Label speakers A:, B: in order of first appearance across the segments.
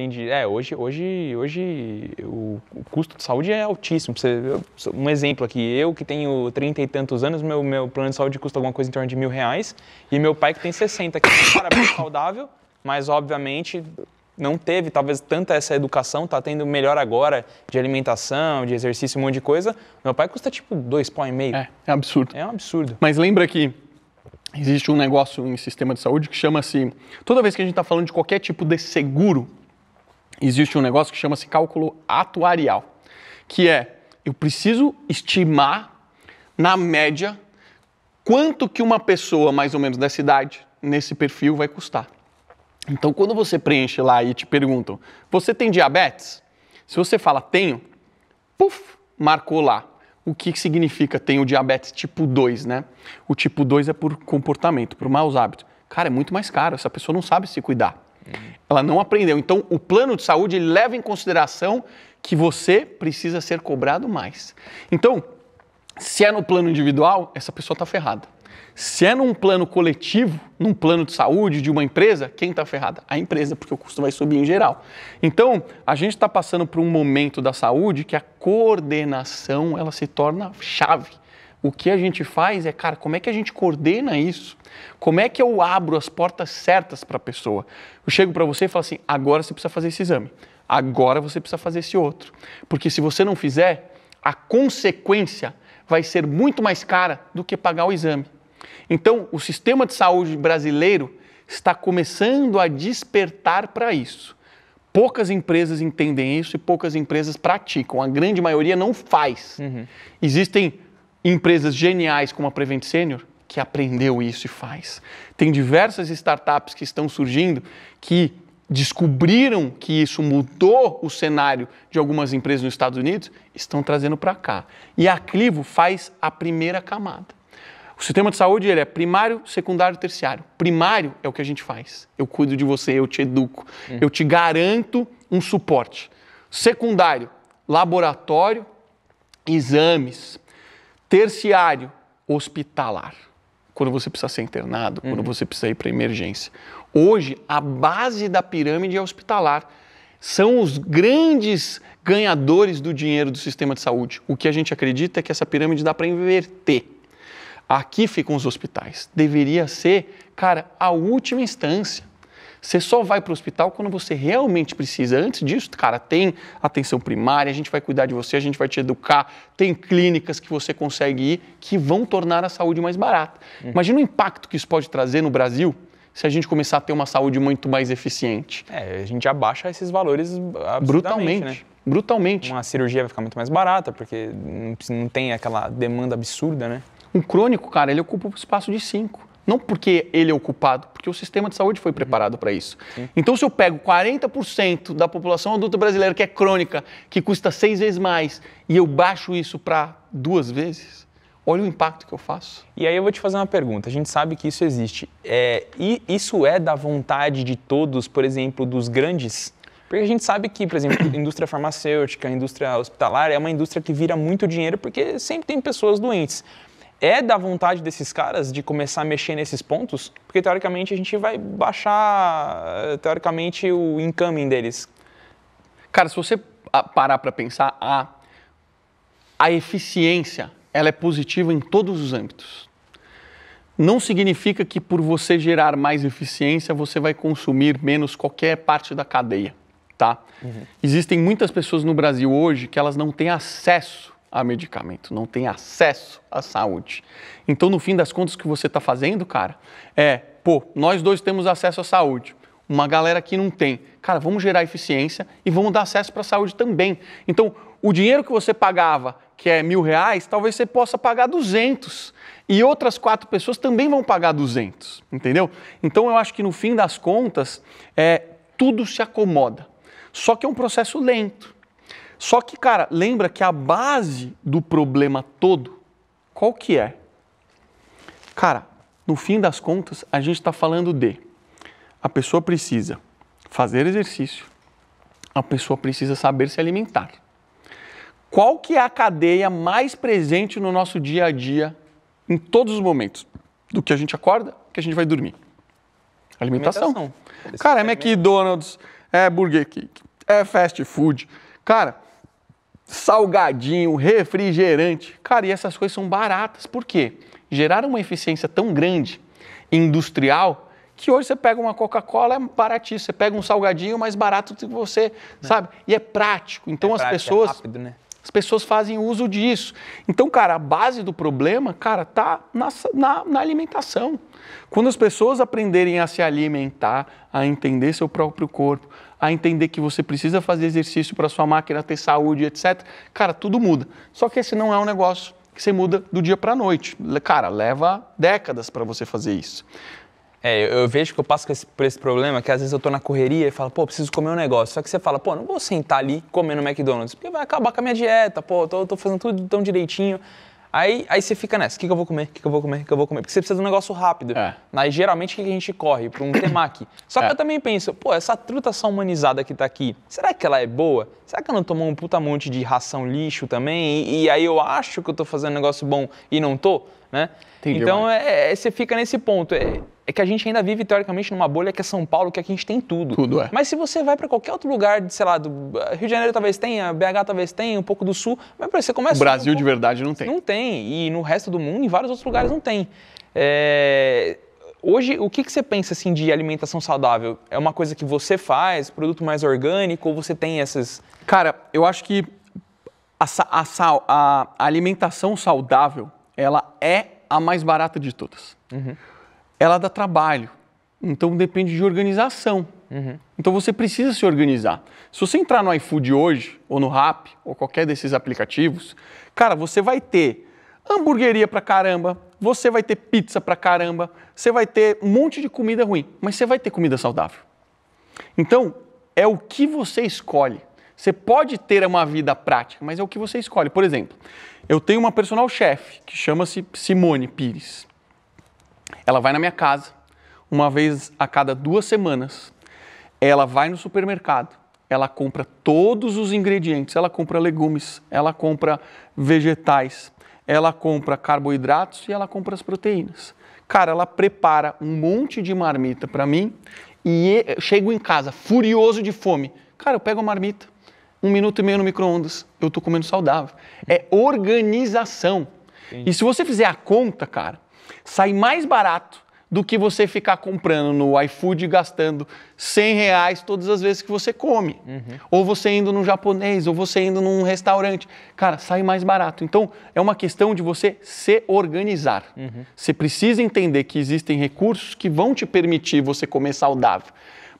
A: Entendi. É, hoje, hoje, hoje o, o custo de saúde é altíssimo. Você, eu- um exemplo aqui, eu que tenho 30 e tantos anos, meu, meu plano de saúde custa alguma coisa em torno de mil reais, e meu pai que tem 60, que é um cara bem saudável, mas obviamente não teve talvez tanta essa educação, tá tendo melhor agora de alimentação, de exercício, um monte de coisa. Meu pai custa tipo dois pau e meio.
B: É, é absurdo.
A: É um absurdo.
B: Mas lembra que existe um negócio em sistema de saúde que chama-se. Toda vez que a gente está falando de qualquer tipo de seguro, existe um negócio que chama-se cálculo atuarial, que é eu preciso estimar na média quanto que uma pessoa mais ou menos dessa idade nesse perfil vai custar. Então, quando você preenche lá e te perguntam, você tem diabetes? Se você fala tenho, puf, marcou lá. O que significa tenho diabetes tipo 2, né? O tipo 2 é por comportamento, por maus hábitos. Cara, é muito mais caro, essa pessoa não sabe se cuidar. Ela não aprendeu. Então, o plano de saúde leva em consideração que você precisa ser cobrado mais. Então, se é no plano individual, essa pessoa está ferrada. Se é num plano coletivo, num plano de saúde de uma empresa, quem está ferrada? A empresa, porque o custo vai subir em geral. Então, a gente está passando por um momento da saúde que a coordenação ela se torna chave. O que a gente faz é, cara, como é que a gente coordena isso? Como é que eu abro as portas certas para a pessoa? Eu chego para você e falo assim: agora você precisa fazer esse exame, agora você precisa fazer esse outro. Porque se você não fizer, a consequência vai ser muito mais cara do que pagar o exame. Então, o sistema de saúde brasileiro está começando a despertar para isso. Poucas empresas entendem isso e poucas empresas praticam. A grande maioria não faz. Existem empresas geniais como a Prevent Senior que aprendeu isso e faz. Tem diversas startups que estão surgindo que descobriram que isso mudou o cenário de algumas empresas nos Estados Unidos, estão trazendo para cá. E a Clivo faz a primeira camada. O sistema de saúde ele é primário, secundário, terciário. Primário é o que a gente faz. Eu cuido de você, eu te educo, eu te garanto um suporte. Secundário, laboratório, exames. Terciário, hospitalar. Quando você precisa ser internado, quando você precisa ir para emergência. Hoje, a base da pirâmide é hospitalar. São os grandes ganhadores do dinheiro do sistema de saúde. O que a gente acredita é que essa pirâmide dá para inverter. Aqui ficam os hospitais. Deveria ser, cara, a última instância. Você só vai para o hospital quando você realmente precisa. Antes disso, cara, tem atenção primária, a gente vai cuidar de você, a gente vai te educar, tem clínicas que você consegue ir que vão tornar a saúde mais barata. Imagina o impacto que isso pode trazer no Brasil se a gente começar a ter uma saúde muito mais eficiente.
A: É, a gente abaixa esses valores
B: Brutalmente.
A: né?
B: Brutalmente.
A: Uma cirurgia vai ficar muito mais barata, porque não, tem aquela demanda absurda, né?
B: Um crônico, cara, ele ocupa o espaço de 5. Não porque ele é ocupado, porque o sistema de saúde foi preparado para isso. Então, se eu pego 40% da população adulta brasileira que é crônica, que custa seis vezes mais, e eu baixo isso para duas vezes, olha o impacto que eu faço.
A: E aí eu vou te fazer uma pergunta. A gente sabe que isso existe. É, e isso é da vontade de todos, por exemplo, dos grandes? Porque a gente sabe que, por exemplo, a indústria farmacêutica, a indústria hospitalar é uma indústria que vira muito dinheiro porque sempre tem pessoas doentes. É da vontade desses caras de começar a mexer nesses pontos? Porque, teoricamente, a gente vai baixar, eh, teoricamente, o incoming deles.
B: Cara, se você parar para pensar, a, a eficiência ela é positiva em todos os âmbitos. Não significa que por você gerar mais eficiência você vai consumir menos qualquer parte da cadeia, tá? Existem muitas pessoas no Brasil hoje que elas não têm acesso a medicamento, não têm acesso à saúde. Então, no fim das contas, o que você está fazendo, cara, é, pô, nós dois temos acesso à saúde uma galera que não tem. Cara, vamos gerar eficiência e vamos dar acesso para a saúde também. Então, o dinheiro que você pagava, que é mil reais, talvez você possa pagar 200. E outras quatro pessoas também vão pagar 200, entendeu? Então, eu acho que no fim das contas, é, tudo se acomoda. Só que é um processo lento. Só que, cara, lembra que a base do problema todo, qual que é? Cara, no fim das contas, a gente está falando de a pessoa precisa fazer exercício, a pessoa precisa saber se alimentar. Qual que é a cadeia mais presente no nosso dia a dia, em todos os momentos? Do que a gente acorda, que a gente vai dormir. Alimentação.
A: Alimentação.
B: Cara, é McDonald's, é Burger King, é fast food. Cara, salgadinho, refrigerante. Cara, e essas coisas são baratas. Por quê? Geraram uma eficiência tão grande industrial que hoje você pega uma Coca-Cola, é baratíssimo. Você pega um salgadinho mais barato do que você, sabe? E é prático. Então
A: É
B: as
A: prático, é
B: pessoas.
A: rápido, né?
B: As pessoas fazem uso disso. Então, cara, a base do problema, cara, tá na, na, na alimentação. Quando as pessoas aprenderem a se alimentar, a entender seu próprio corpo, a entender que você precisa fazer exercício para sua máquina ter saúde, etc., cara, tudo muda. Só que esse não é um negócio que você muda do dia para a noite. Cara, leva décadas para você fazer isso.
A: É, eu, eu vejo que eu passo esse- por esse problema, que às vezes eu tô na correria e falo, pô, preciso comer um negócio. Só que você fala, pô, não vou sentar ali comendo McDonald's, porque vai acabar com a minha dieta, pô, tô, tô fazendo tudo tão direitinho. Aí, aí você fica nessa, o que, que eu vou comer, o que, que eu vou comer, o que, que eu vou comer, porque você precisa de um negócio rápido.
B: É.
A: Aí geralmente o que a gente corre? Para um temaki. Só que
B: É.
A: eu também penso, pô, essa truta só humanizada que tá aqui, será que ela é boa? Será que eu não tomo um puta monte de ração lixo também? E, e aí eu acho que eu tô fazendo um negócio bom e não tô, né?
B: Entendi,
A: então é, é- você fica nesse ponto. É, é que a gente ainda vive, teoricamente, numa bolha que é São Paulo, que aqui a gente tem tudo.
B: Tudo, é.
A: Mas se você vai para qualquer outro lugar, sei lá, do Rio de Janeiro talvez tenha, BH talvez tenha, um pouco do Sul, mas você começa
B: O Brasil de verdade não tem.
A: não tem. E no resto do mundo, em vários outros lugares, não tem. É, Hoje, o que, que você pensa assim de alimentação saudável? É uma coisa que você faz, produto mais orgânico, ou você tem essas.
B: Cara, eu acho que a, a sal- a alimentação saudável, ela é a mais barata de todas. Ela dá trabalho, então depende de organização. Então você precisa se organizar. Se você entrar no iFood hoje, ou no Rap, ou qualquer desses aplicativos, cara, você vai ter hamburgueria pra caramba, você vai ter pizza pra caramba, você vai ter um monte de comida ruim, mas você vai ter comida saudável. Então, é o que você escolhe. Você pode ter uma vida prática, mas é o que você escolhe. Por exemplo, eu tenho uma personal chef que chama-se Simone Pires. Ela vai na minha casa uma vez a cada duas semanas. Ela vai no supermercado, ela compra todos os ingredientes, ela compra legumes, ela compra vegetais, ela compra carboidratos e ela compra as proteínas. Cara, ela prepara um monte de marmita para mim e chego em casa furioso de fome. Cara, eu pego a marmita, um minuto e meio no micro-ondas, eu tô comendo saudável. É organização. E se você fizer a conta, cara, sai mais barato do que você ficar comprando no iFood e gastando 100 reais todas as vezes que você come. Ou você indo num japonês, ou você indo num restaurante. Cara, sai mais barato. Então, é uma questão de você se organizar. Você precisa entender que existem recursos que vão te permitir você comer saudável.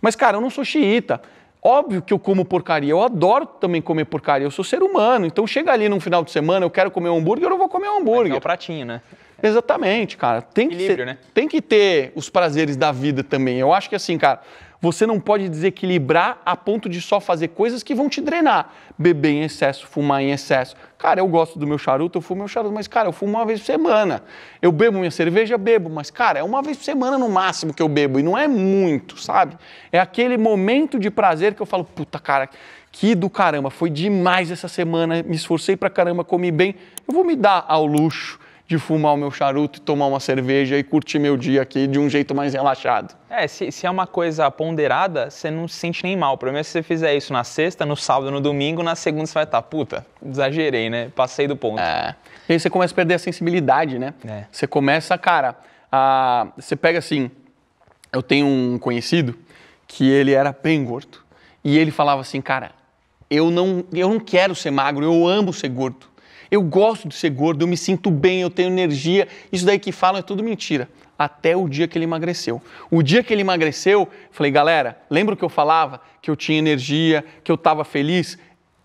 B: Mas, cara, eu não sou xiita. Óbvio que eu como porcaria, eu adoro também comer porcaria, eu sou ser humano. Então chega ali num final de semana, eu quero comer um hambúrguer, eu vou comer um
A: É o
B: hambúrguer.
A: pratinho, né?
B: Exatamente, cara. Tem que, ser-
A: né?
B: tem que ter os prazeres da vida também. Eu acho que assim, cara, você não pode desequilibrar a ponto de só fazer coisas que vão te drenar. Beber em excesso, fumar em excesso. Cara, eu gosto do meu charuto, eu fumo meu charuto, mas, cara, eu fumo uma vez por semana. Eu bebo minha cerveja, bebo, mas, cara, é uma vez por semana no máximo que eu bebo, e não é muito, sabe? É aquele momento de prazer que eu falo, puta, cara, que do caramba, foi demais essa semana, me esforcei pra caramba, comi bem. Eu vou me dar ao luxo de fumar o meu charuto e tomar uma cerveja e curtir meu dia aqui de um jeito mais relaxado.
A: É, se, se é uma coisa ponderada, você não se sente nem mal. O problema é se você fizer isso na sexta, no sábado, no domingo, na segunda você vai estar, puta, exagerei, né? Passei do ponto.
B: É. E aí você começa a perder a sensibilidade, né?
A: É.
B: Você começa, cara, a... você pega assim, eu tenho um conhecido que ele era bem gordo. E ele falava assim, cara, eu não, eu não quero ser magro, eu amo ser gordo. Eu gosto de ser gordo, eu me sinto bem, eu tenho energia. Isso daí que falam é tudo mentira. Até o dia que ele emagreceu. O dia que ele emagreceu, falei, galera, lembra que eu falava? Que eu tinha energia, que eu estava feliz?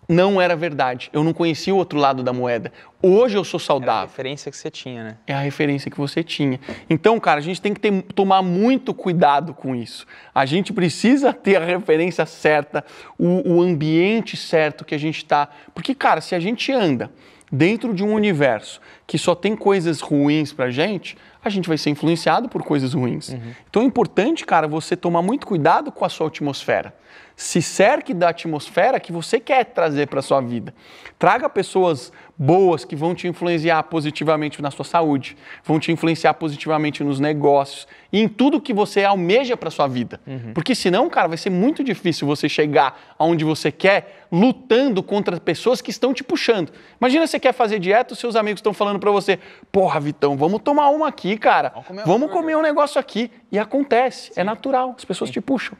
B: Não era verdade. Eu não conhecia o outro lado da moeda. Hoje eu sou
A: Era a
B: saudável
A: referência que você tinha, né?
B: é a referência que você tinha. Então, cara, a gente tem que ter- tomar muito cuidado com isso. A gente precisa ter a referência certa, o, o ambiente certo que a gente está. Porque, cara, se a gente anda dentro de um universo que só tem coisas ruins pra gente, a gente vai ser influenciado por coisas ruins. Uhum. Então é importante, cara, você tomar muito cuidado com a sua atmosfera. Se cerque da atmosfera que você quer trazer para sua vida. Traga pessoas boas que vão te influenciar positivamente na sua saúde, vão te influenciar positivamente nos negócios e em tudo que você almeja para sua vida. Uhum. Porque senão, cara, vai ser muito difícil você chegar aonde você quer lutando contra pessoas que estão te puxando. Imagina você quer fazer dieta, os seus amigos estão falando para você: "Porra, Vitão, vamos tomar uma aqui, cara. Vamos comer, vamos comer um negócio aqui". E acontece, é Sim. é natural, as pessoas Sim. te puxam.